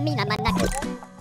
みんな真ん中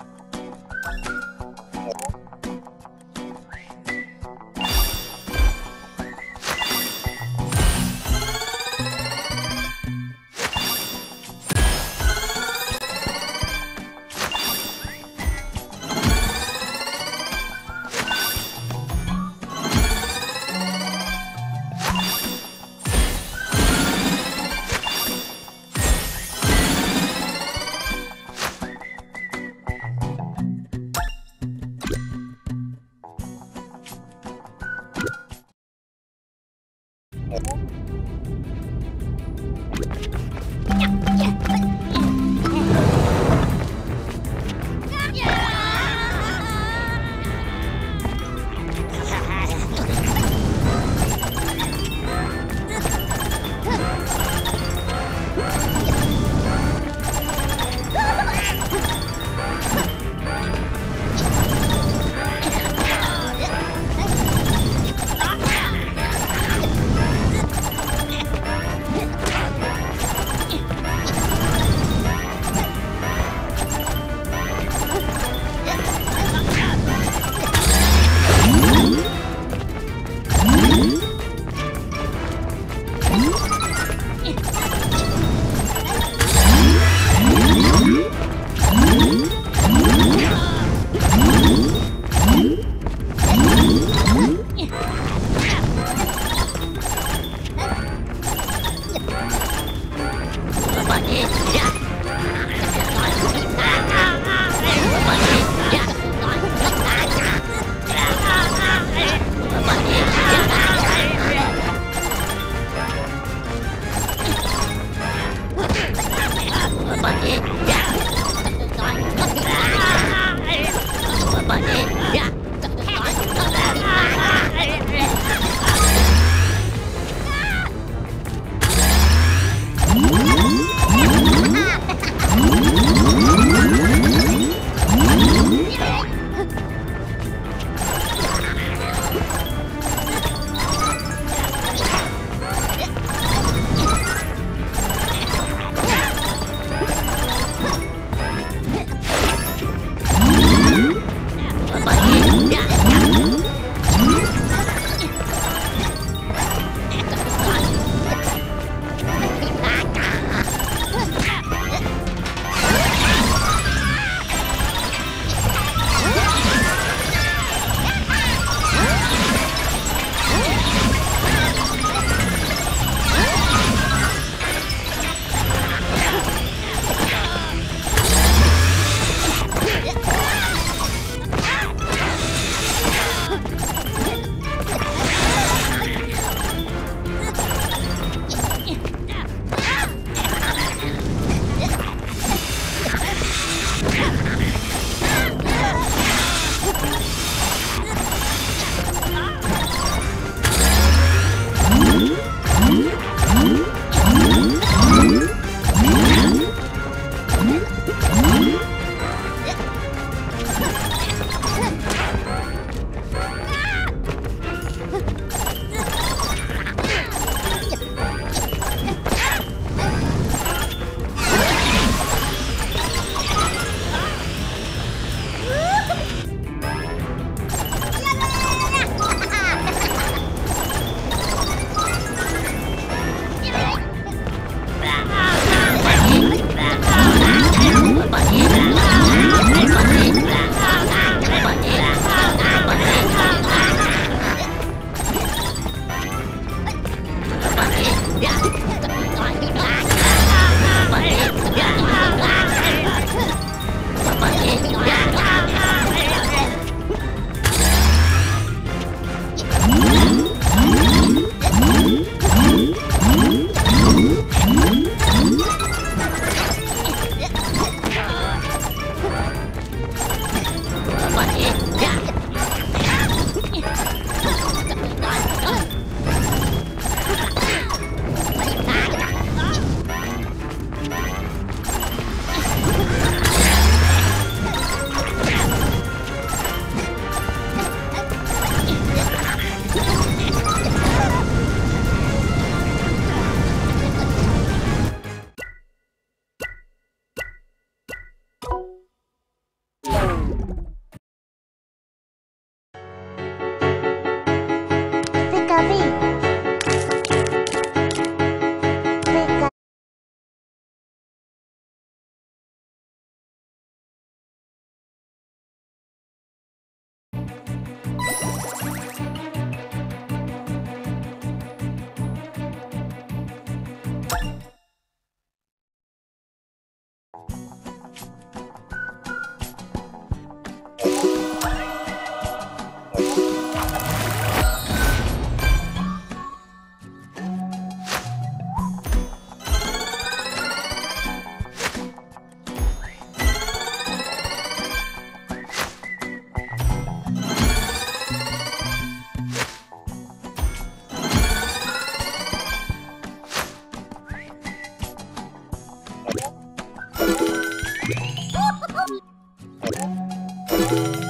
Amina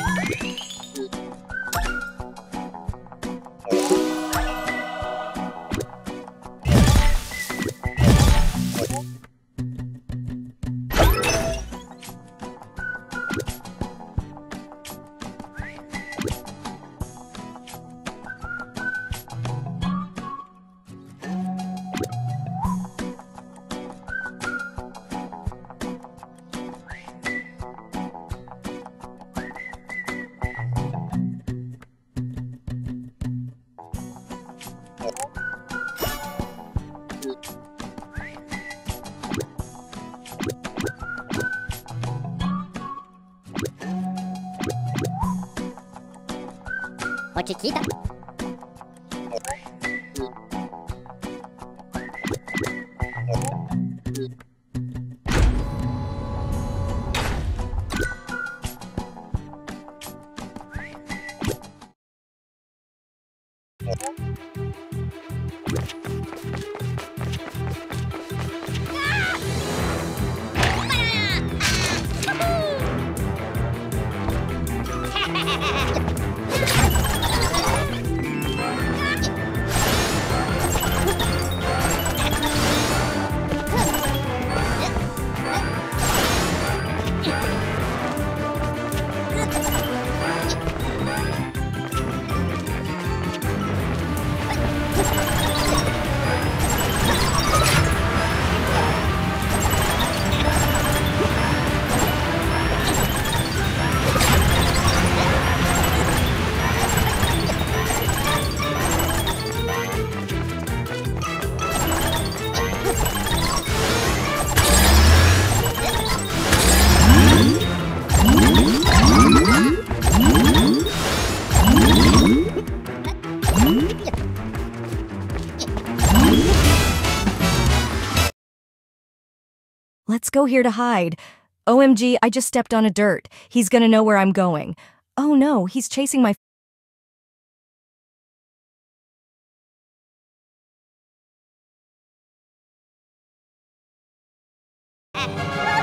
聞いた go here to hide. OMG, I just stepped on a dirt. He's gonna know where I'm going. Oh no, he's chasing my